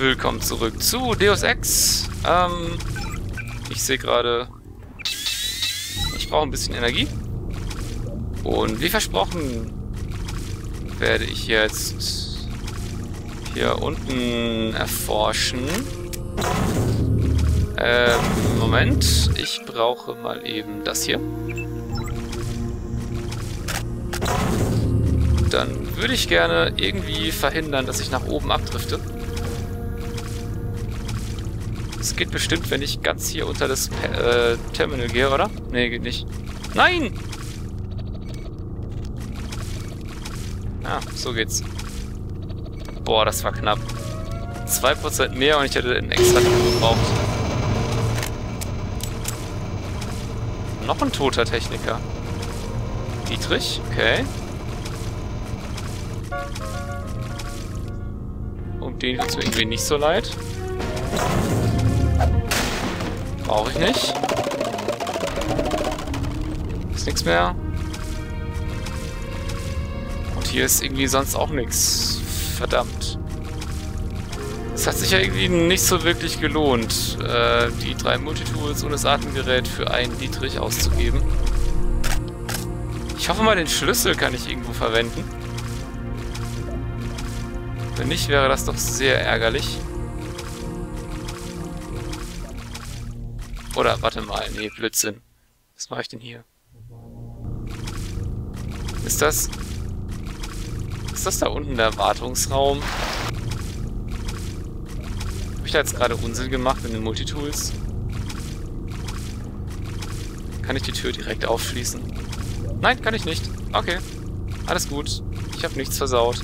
willkommen zurück zu Deus Ex. Ähm, ich sehe gerade, ich brauche ein bisschen Energie. Und wie versprochen werde ich jetzt hier unten erforschen. Ähm, Moment, ich brauche mal eben das hier. Dann würde ich gerne irgendwie verhindern, dass ich nach oben abdrifte. Es geht bestimmt, wenn ich ganz hier unter das äh, Terminal gehe, oder? Nee, geht nicht. Nein! Ja, so geht's. Boah, das war knapp. 2% mehr und ich hätte einen extra gebraucht. Noch ein toter Techniker. Dietrich, okay. Um den tut es mir irgendwie nicht so leid. Brauche ich nicht. Ist nichts mehr. Und hier ist irgendwie sonst auch nichts. Verdammt. Es hat sich ja irgendwie nicht so wirklich gelohnt, äh, die drei Multitools und das Atemgerät für einen Dietrich auszugeben. Ich hoffe mal, den Schlüssel kann ich irgendwo verwenden. Wenn nicht, wäre das doch sehr ärgerlich. Oder, warte mal, nee, Blödsinn. Was mache ich denn hier? Ist das... Ist das da unten der Wartungsraum? Habe ich da jetzt gerade Unsinn gemacht mit den Multitools? Kann ich die Tür direkt aufschließen? Nein, kann ich nicht. Okay. Alles gut. Ich habe nichts versaut.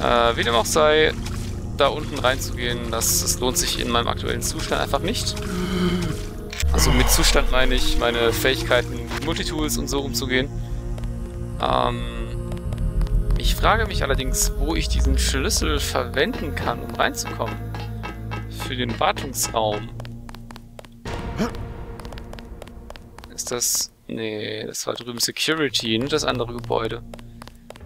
Äh, wie dem auch sei, da unten reinzugehen, das, das lohnt sich in meinem aktuellen Zustand einfach nicht. Also mit Zustand meine ich, meine Fähigkeiten Multitools und so umzugehen. Ähm, ich frage mich allerdings, wo ich diesen Schlüssel verwenden kann, um reinzukommen. Für den Wartungsraum. Ist das... Nee, das war drüben Security, nicht das andere Gebäude.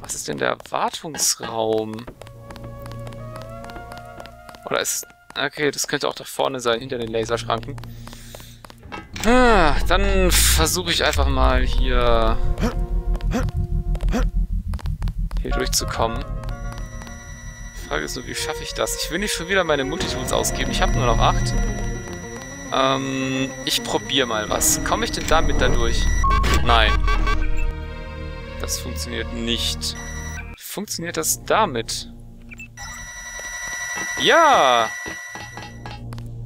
Was ist denn der Wartungsraum? Oder ist... Okay, das könnte auch da vorne sein, hinter den Laserschranken. Ah, dann versuche ich einfach mal hier... hier durchzukommen. Die Frage ist nur, wie schaffe ich das? Ich will nicht schon wieder meine Multitools ausgeben. Ich habe nur noch acht. Ähm, ich probiere mal was. Komme ich denn damit da durch? Nein. Das funktioniert nicht. Funktioniert das damit? Ja!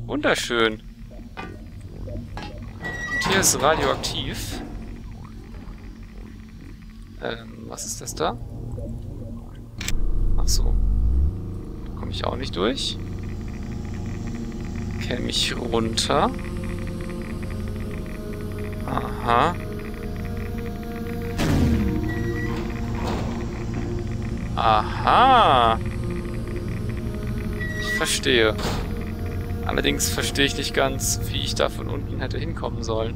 Wunderschön. Und hier ist radioaktiv. Ähm, was ist das da? Ach so. Da komme ich auch nicht durch. Käme ich runter. Aha. Aha. Verstehe. Allerdings verstehe ich nicht ganz, wie ich da von unten hätte hinkommen sollen.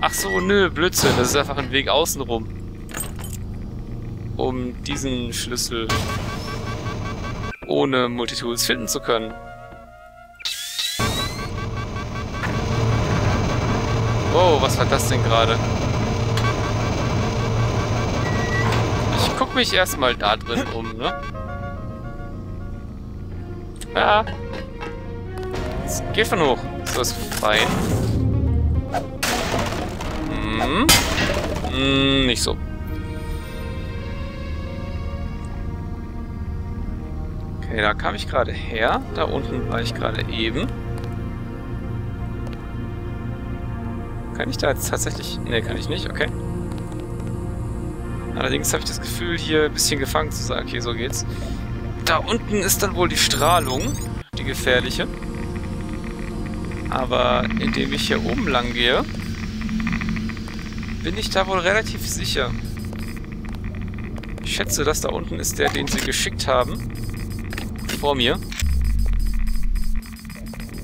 Ach so, nö, Blödsinn. Das ist einfach ein Weg außenrum. Um diesen Schlüssel ohne Multitools finden zu können. Wow, was war das denn gerade? Ich guck mich erstmal da drin um, ne? Ja. Es geht von hoch. So ist fein. Hm. Hm, nicht so. Okay, da kam ich gerade her. Da unten war ich gerade eben. Kann ich da jetzt tatsächlich... Ne, kann ich nicht. Okay. Allerdings habe ich das Gefühl, hier ein bisschen gefangen zu sein. Okay, so geht's. Da unten ist dann wohl die Strahlung, die gefährliche. Aber indem ich hier oben lang gehe, bin ich da wohl relativ sicher. Ich schätze, dass da unten ist der, den sie geschickt haben. Vor mir.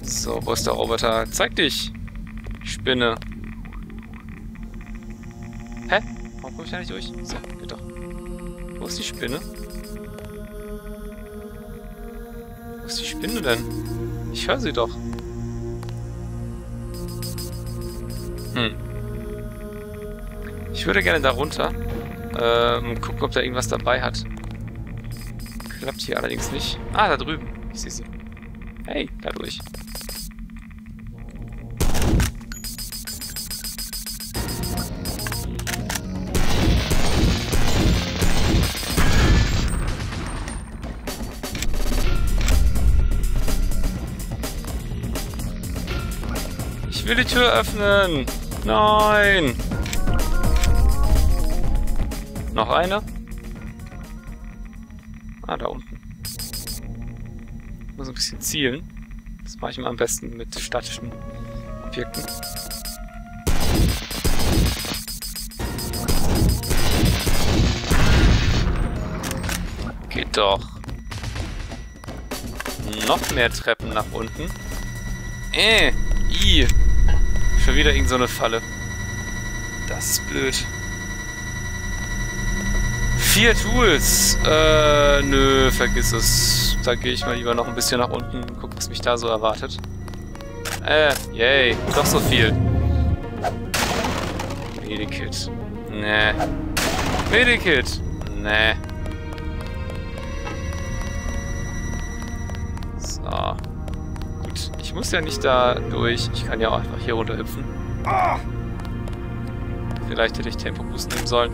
So, wo ist der Roboter? Zeig dich! Spinne. Hä? Warum komme ich da nicht durch? So, geht doch. Wo ist die Spinne? Die Spinne denn? Ich höre sie doch. Hm. Ich würde gerne da runter. Ähm, gucken, ob da irgendwas dabei hat. Klappt hier allerdings nicht. Ah, da drüben. Ich sehe sie. Hey, da will die Tür öffnen. Nein. Noch eine? Ah, da unten. Ich muss ein bisschen zielen. Das mache ich mal am besten mit statischen Objekten. Geht doch. Noch mehr Treppen nach unten. Äh, i. Schon wieder irgend so eine Falle. Das ist blöd. Vier Tools. Äh, nö, vergiss es. Da gehe ich mal lieber noch ein bisschen nach unten und guck, was mich da so erwartet. Äh, yay. Doch so viel. Medikit. Nee. Medikit. Nee. Ich muss ja nicht da durch. Ich kann ja auch einfach hier runter hüpfen. Vielleicht hätte ich Tempo-Boost nehmen sollen.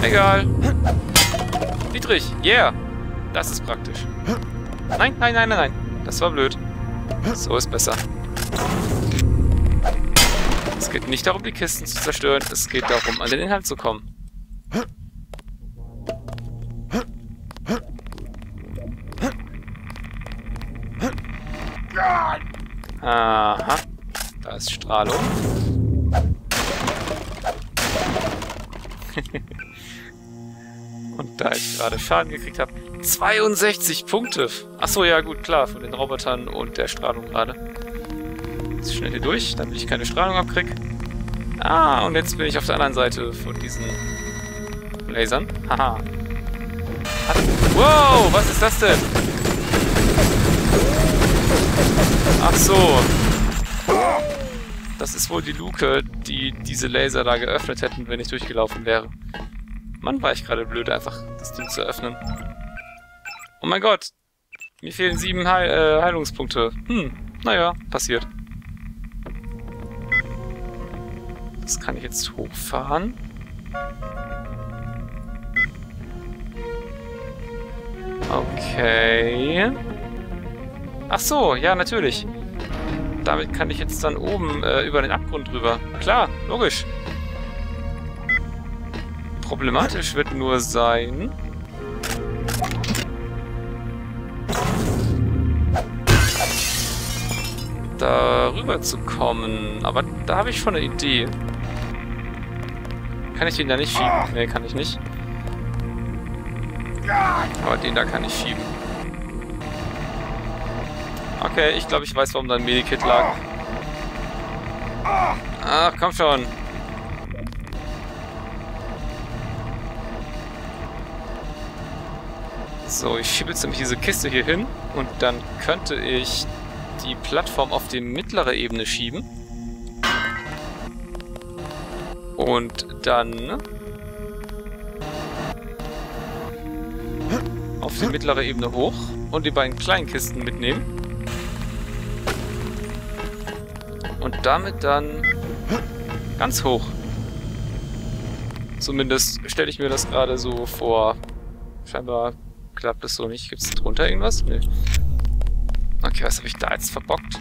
Egal. Dietrich, yeah. Das ist praktisch. Nein, nein, nein, nein, nein. Das war blöd. So ist besser. Es geht nicht darum, die Kisten zu zerstören. Es geht darum, an den Inhalt zu kommen. Aha. Da ist Strahlung. Und da ich gerade Schaden gekriegt habe, 62 Punkte. Achso, ja gut, klar, von den Robotern und der Strahlung gerade. Jetzt schnell hier durch, damit ich keine Strahlung abkrieg. Ah, und jetzt bin ich auf der anderen Seite von diesen Lasern. Haha. Wow, was ist das denn? Ach so. Das ist wohl die Luke, die diese Laser da geöffnet hätten, wenn ich durchgelaufen wäre. Mann, war ich gerade blöd, einfach das Ding zu öffnen. Oh mein Gott. Mir fehlen sieben Heil äh, Heilungspunkte. Hm, naja, passiert. Das kann ich jetzt hochfahren. Okay. Ach so, ja, natürlich. Damit kann ich jetzt dann oben äh, über den Abgrund drüber. Klar, logisch. Problematisch wird nur sein... darüber zu kommen. Aber da habe ich schon eine Idee. Kann ich den da nicht schieben? Ne, kann ich nicht. Aber den da kann ich schieben. Okay, ich glaube, ich weiß, warum dein Medikit lag. Ach, komm schon. So, ich schiebe jetzt nämlich diese Kiste hier hin und dann könnte ich die Plattform auf die mittlere Ebene schieben. Und dann auf die mittlere Ebene hoch und die beiden kleinen Kisten mitnehmen. Und damit dann ganz hoch. Zumindest stelle ich mir das gerade so vor. Scheinbar klappt es so nicht. Gibt es drunter irgendwas? Nee. Okay, was habe ich da jetzt verbockt?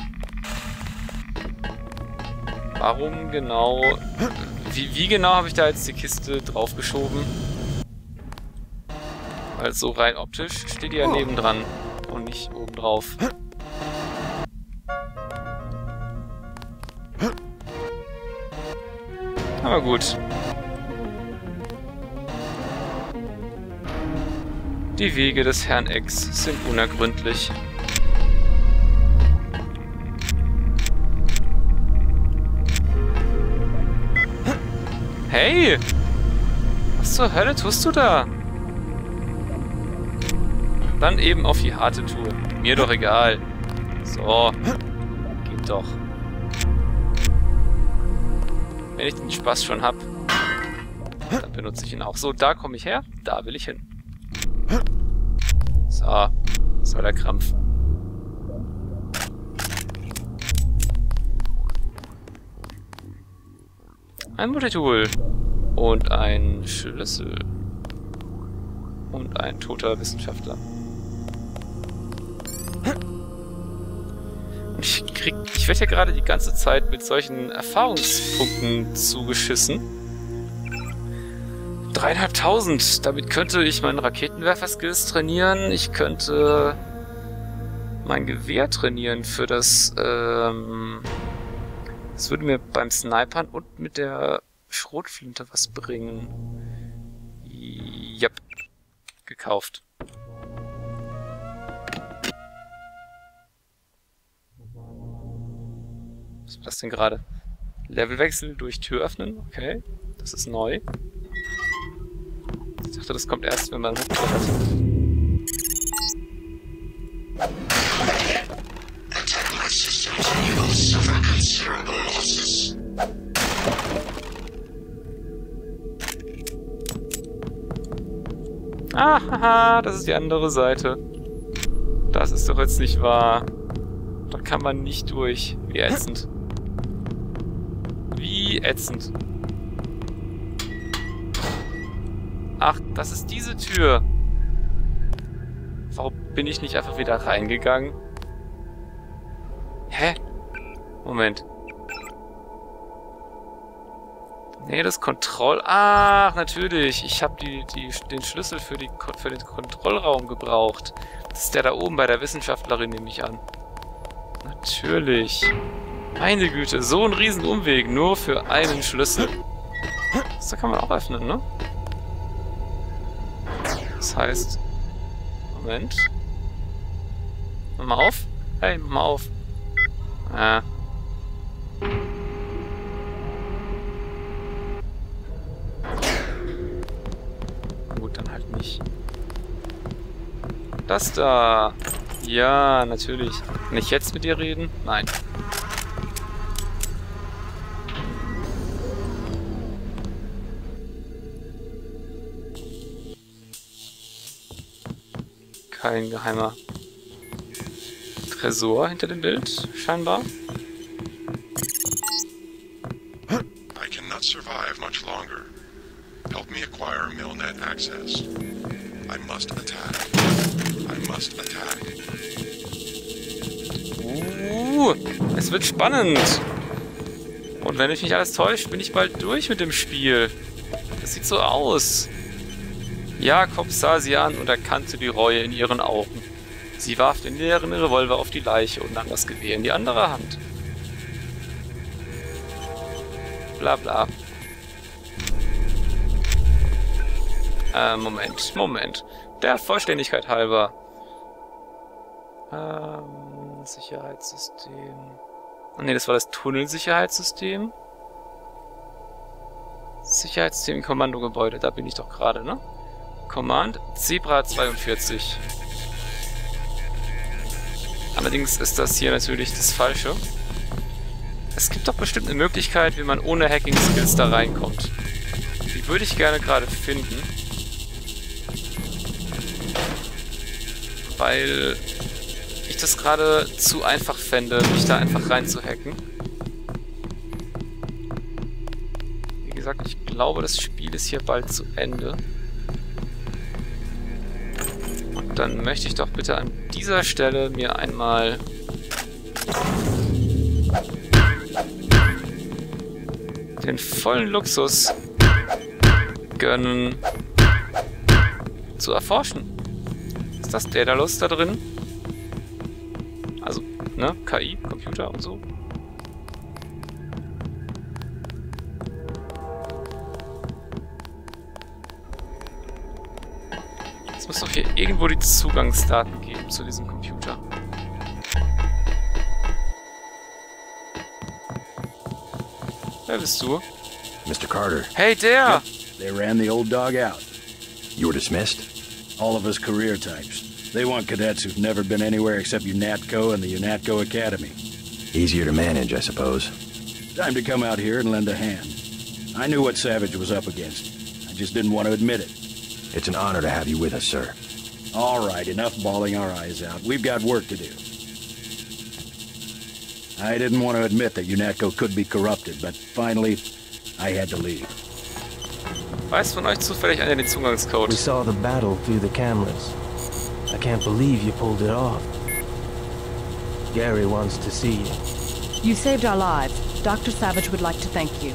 Warum genau... Wie, wie genau habe ich da jetzt die Kiste draufgeschoben? Weil so rein optisch steht die ja nebendran und nicht oben drauf. Aber gut. Die Wege des Herrn X sind unergründlich. Hey! Was zur Hölle tust du da? Dann eben auf die harte Tour. Mir doch egal. So. Geht doch. Wenn ich den Spaß schon hab, dann benutze ich ihn auch. So, da komme ich her. Da will ich hin. So. Das war der Krampf. Ein Multitool. Und ein Schlüssel. Und ein toter Wissenschaftler. Ich krieg. Ich werde ja gerade die ganze Zeit mit solchen Erfahrungspunkten zugeschissen. Dreieinhalbtausend. Damit könnte ich meinen Raketenwerfer-Skills trainieren. Ich könnte mein Gewehr trainieren für das, ähm, das würde mir beim Snipern und mit der Schrotflinte was bringen. Yep. Gekauft. Was war das denn gerade? Levelwechsel durch Tür öffnen? Okay. Das ist neu. Ich dachte, das kommt erst, wenn man hochklettert. Ah, haha, das ist die andere Seite. Das ist doch jetzt nicht wahr. Da kann man nicht durch. Wie ätzend. Ätzend. Ach, das ist diese Tür. Warum bin ich nicht einfach wieder reingegangen? Hä? Moment. Nee, das Kontroll... Ach, natürlich. Ich habe die, die, den Schlüssel für, die, für den Kontrollraum gebraucht. Das ist der da oben bei der Wissenschaftlerin, nehme ich an. Natürlich. Meine Güte, so ein Riesenumweg, nur für einen Schlüssel. Das da kann man auch öffnen, ne? Das heißt... Moment. Mach mal auf. Hey, mach mal auf. Ah. nicht. Das da. Ja, natürlich. Kann ich jetzt mit dir reden? Nein. Kein geheimer Tresor hinter dem Bild, scheinbar. I cannot survive much longer. Help me acquire Milnet access. I must attack. I must attack. Uh, es wird spannend. Und wenn ich mich alles täuscht, bin ich bald durch mit dem Spiel. Das sieht so aus. Jakob sah sie an und erkannte die Reue in ihren Augen. Sie warf den leeren Revolver auf die Leiche und nahm das Gewehr in die andere Hand. Bla bla. Äh, Moment, Moment. Der Vollständigkeit halber. Ähm, Sicherheitssystem. Ne, das war das Tunnelsicherheitssystem. Sicherheitssystem Kommandogebäude, da bin ich doch gerade, ne? Command Zebra 42. Allerdings ist das hier natürlich das Falsche. Es gibt doch bestimmt eine Möglichkeit, wie man ohne Hacking-Skills da reinkommt. Die würde ich gerne gerade finden. weil ich das gerade zu einfach fände, mich da einfach reinzuhacken. Wie gesagt, ich glaube, das Spiel ist hier bald zu Ende. Dann möchte ich doch bitte an dieser Stelle mir einmal den vollen Luxus gönnen zu erforschen. Ist das Daedalus da drin? Also, ne? KI, Computer und so. Irgendwo die Zugangsdaten geben zu diesem Computer. Wer bist du? Mr. Carter. Hey, der! Yep, they ran the old dog out. You were dismissed? All of us career types. They want cadets who've never been anywhere except UNATCO and the UNATCO Academy. Easier to manage, I suppose. Time to come out here and lend a hand. I knew what Savage was up against. I just didn't want to admit it. It's an honor to have you with us, sir. All right, enough bawling our eyes out. We've got work to do. I didn't want to admit that UNATCO could be corrupted, but finally, I had to leave. Weiß von euch zufällig einer den Zugangscode? We saw the battle through the cameras. I can't believe you pulled it off. Gary wants to see you. You saved our lives. Dr. Savage would like to thank you.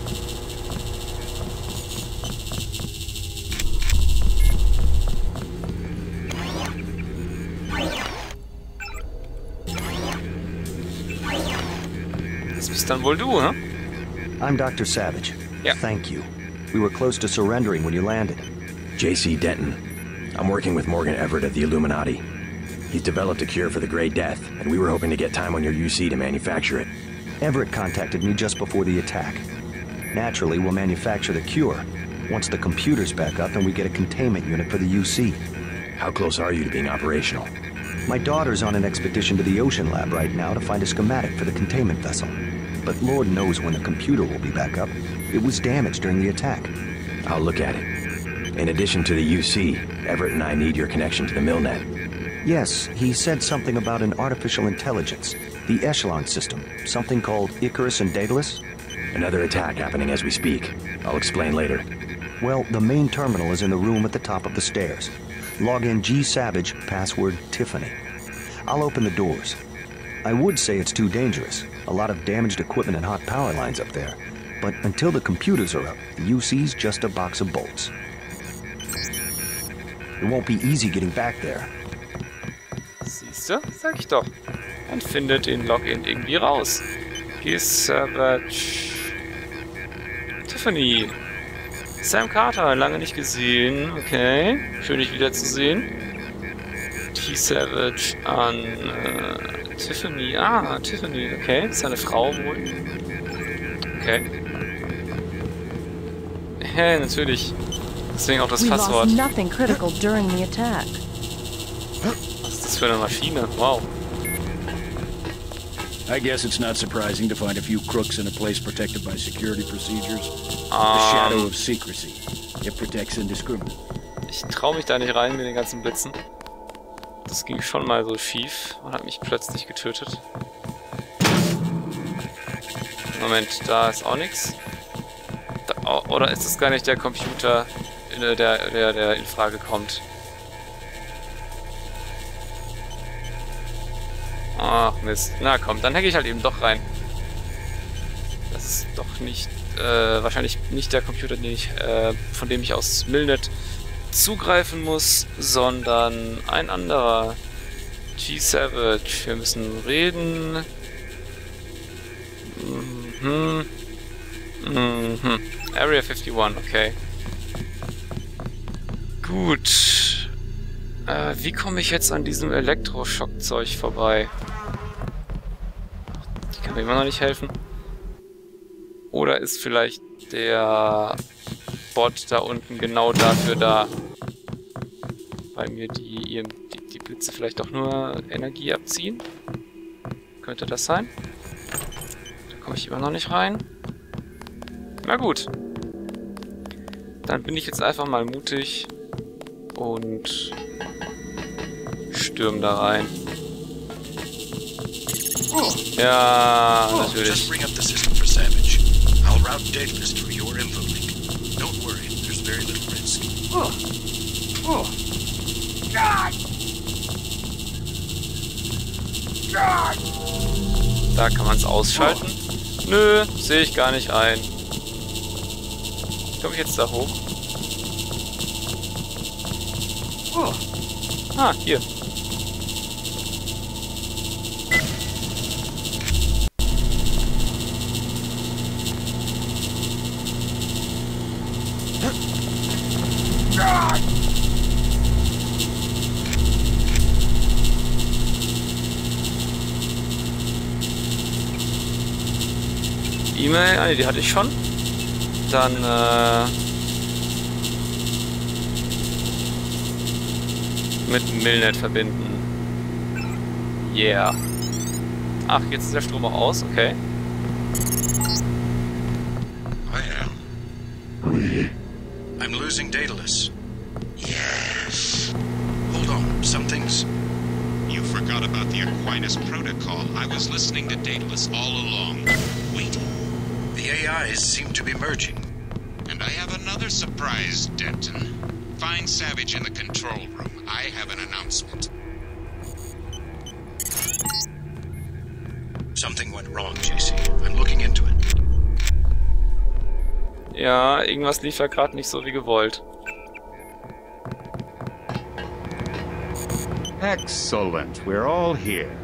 Dann wohl du, ne? I'm Dr. Savage. Yeah. Thank you. We were close to surrendering when you landed. J.C. Denton. I'm working with Morgan Everett of the Illuminati. He's developed a cure for the Grey Death, and we were hoping to get time on your UC to manufacture it. Everett contacted me just before the attack. Naturally, we'll manufacture the cure. Once the computer's back up and we get a containment unit for the UC. How close are you to being operational? My daughter's on an expedition to the Ocean Lab right now to find a schematic for the containment vessel. But Lord knows when the computer will be back up. It was damaged during the attack. I'll look at it. In addition to the UC, Everett and I need your connection to the Milnet. Yes, he said something about an artificial intelligence. The Echelon system. Something called Icarus and Daedalus. Another attack happening as we speak. I'll explain later. Well, the main terminal is in the room at the top of the stairs. Log in G Savage, password Tiffany. I'll open the doors. I would say it's too dangerous. A lot of damaged equipment and hot power lines up there. But until the computers are up, the UC's just a box of bolts. It won't be easy getting back there. Siehste? Sag ich doch. Man findet den Login irgendwie raus. Hier ist Savage. Tiffany. Sam Carter, lange nicht gesehen. Okay. Schön, dich wiederzusehen. T-Savage an äh, Tiffany. Ah, Tiffany. Okay. Ist eine Frau wohl. Okay. Hä, natürlich. Deswegen auch das Passwort. lost nothing critical during the attack. Was ist das für eine Maschine? Wow. I guess it's not surprising to find a few crooks in a place protected by security procedures. The Ähm, shadow of secrecy. It protects indiscriminate. Ich traue mich da nicht rein mit den ganzen Blitzen. Das ging schon mal so schief und hat mich plötzlich getötet. Moment, da ist auch nichts. Oder ist es gar nicht der Computer, äh, der, der, der in Frage kommt? Ach Mist. Na komm, dann hacke ich halt eben doch rein. Das ist doch nicht, äh, wahrscheinlich nicht der Computer, den ich, äh, von dem ich aus Milnet zugreifen muss, sondern ein anderer. G-Savage. Wir müssen reden. Mhm. Mhm. Area 51, okay. Gut. Äh, wie komme ich jetzt an diesem Elektroschockzeug vorbei? Die kann mir immer noch nicht helfen. Oder ist vielleicht der Bot da unten genau dafür da? Weil mir die, die, die Blitze vielleicht doch nur Energie abziehen? Könnte das sein? Da komme ich immer noch nicht rein. Na gut. Dann bin ich jetzt einfach mal mutig und stürm da rein. Ja, Oh, natürlich. Da kann man es ausschalten. Nö, sehe ich gar nicht ein. Komme ich jetzt da hoch? Ah, hier. E-Mail, ah, nee, die hatte ich schon. Dann, äh... mit Milnet verbinden. Yeah. Ach, jetzt ist der Strom auch aus, okay. I am. I'm losing Daedalus. Yes. Hold on. Something's. You forgot about the Aquinas Protocol. I was listening to Daedalus all along, waiting. The AIs seem to be merging. And I have another surprise, Denton. Find Savage in the control room. I have an announcement. Something went wrong, JC. I'm looking into it. Ja, irgendwas lief ja gerade nicht so wie gewollt. Excellent. We're all here.